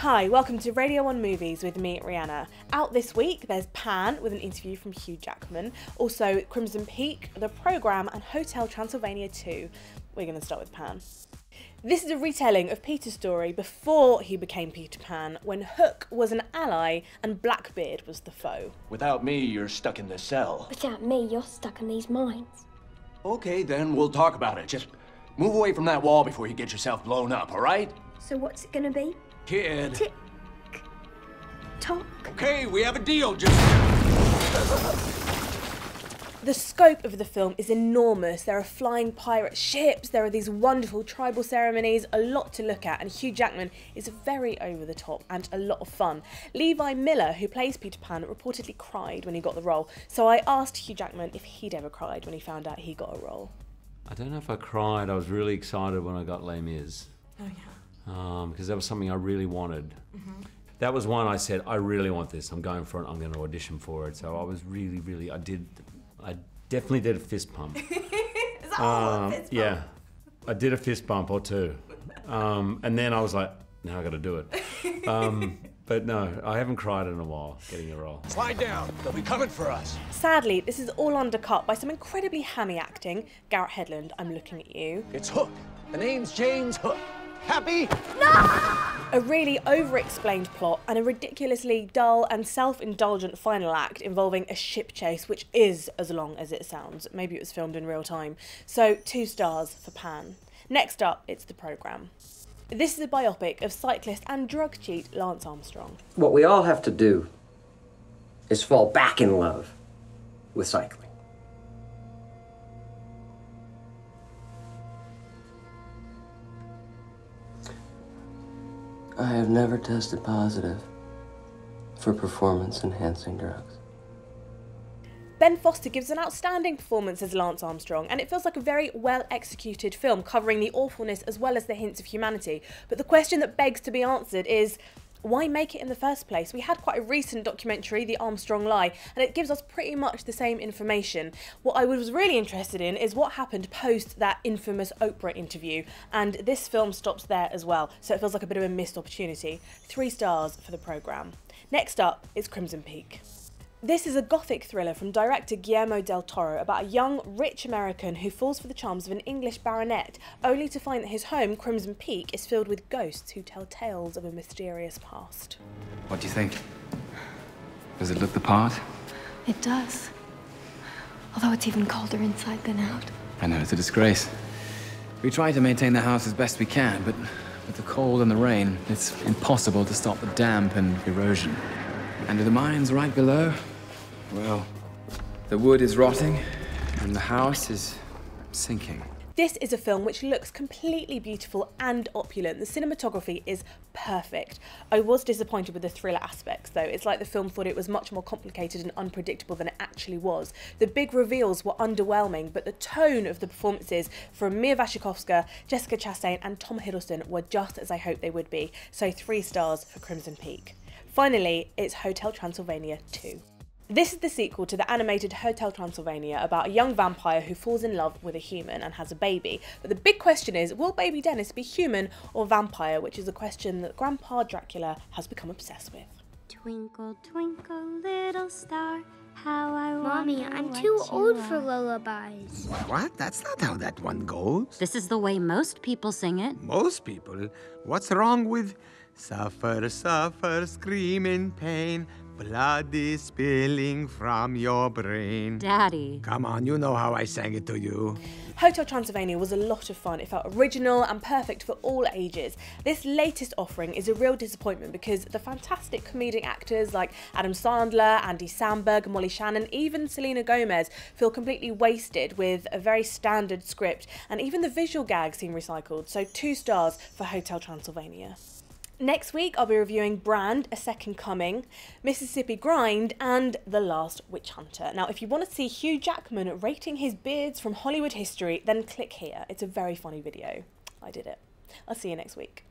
Hi, welcome to Radio 1 Movies with me, Rhianna. Out this week, there's Pan with an interview from Hugh Jackman, also Crimson Peak, The Programme, and Hotel Transylvania 2. We're going to start with Pan. This is a retelling of Peter's story before he became Peter Pan, when Hook was an ally and Blackbeard was the foe. Without me, you're stuck in this cell. Without me, you're stuck in these mines. Okay, then we'll talk about it. Just move away from that wall before you get yourself blown up, all right? So what's it gonna be? Kid. Tick. Tock. Okay, we have a deal. Just. The scope of the film is enormous. There are flying pirate ships, there are these wonderful tribal ceremonies, a lot to look at, and Hugh Jackman is very over the top and a lot of fun. Levi Miller, who plays Peter Pan, reportedly cried when he got the role, so I asked Hugh Jackman if he'd ever cried when he found out he got a role. I don't know if I cried. I was really excited when I got Les Mis. Oh, yeah. Because that was something I really wanted. That was one I said, I really want this. I'm going for it. I'm going to audition for it. So I was really, really, I did, I definitely did a fist pump. Um, yeah, I did a fist bump or two. Um, and then I was like, now I got to do it. Um, but no, I haven't cried in a while getting a role. Slide down. They'll be coming for us. Sadly, this is all undercut by some incredibly hammy acting. Garrett Hedlund, I'm looking at you. It's Hook. The name's James Hook. Happy? A really over explained plot and a ridiculously dull and self indulgent final act involving a ship chase, which is as long as it sounds. Maybe it was filmed in real time. So, two stars for Pan. Next up, it's the programme. This is a biopic of cyclist and drug cheat Lance Armstrong. What we all have to do is fall back in love with cycling. I have never tested positive for performance enhancing drugs. Ben Foster gives an outstanding performance as Lance Armstrong, and it feels like a very well executed film covering the awfulness as well as the hints of humanity. But the question that begs to be answered is why make it in the first place? We had quite a recent documentary, The Armstrong Lie, and it gives us pretty much the same information. What I was really interested in is what happened post that infamous Oprah interview, and this film stops there as well, so it feels like a bit of a missed opportunity. Three stars for the programme. Next up is Crimson Peak. This is a gothic thriller from director Guillermo del Toro about a young, rich American who falls for the charms of an English baronet, only to find that his home, Crimson Peak, is filled with ghosts who tell tales of a mysterious past. What do you think? Does it look the part? It does. Although it's even colder inside than out. I know, it's a disgrace. We try to maintain the house as best we can, but with the cold and the rain, it's impossible to stop the damp and erosion. And with the mines right below, well, the wood is rotting and the house is sinking. This is a film which looks completely beautiful and opulent. The cinematography is perfect. I was disappointed with the thriller aspects though. It's like the film thought it was much more complicated and unpredictable than it actually was. The big reveals were underwhelming, but the tone of the performances from Mia Wasikowska, Jessica Chastain, and Tom Hiddleston were just as I hoped they would be. So three stars for Crimson Peak. Finally, it's Hotel Transylvania 2. This is the sequel to the animated Hotel Transylvania about a young vampire who falls in love with a human and has a baby. But the big question is will baby Dennis be human or vampire, which is a question that Grandpa Dracula has become obsessed with. Twinkle, twinkle, little star, how I Mommy, I'm too old are. for lullabies. What? That's not how that one goes. This is the way most people sing it. Most people. What's wrong with suffer, suffer, scream in pain? Blood is spilling from your brain. Daddy. Come on, you know how I sang it to you. Hotel Transylvania was a lot of fun. It felt original and perfect for all ages. This latest offering is a real disappointment because the fantastic comedic actors like Adam Sandler, Andy Samberg, Molly Shannon, even Selena Gomez feel completely wasted with a very standard script, and even the visual gags seem recycled. So, two stars for Hotel Transylvania. Next week, I'll be reviewing Brand, A Second Coming, Mississippi Grind, and The Last Witch Hunter. Now, if you want to see Hugh Jackman rating his beards from Hollywood history, then click here. It's a very funny video. I did it. I'll see you next week.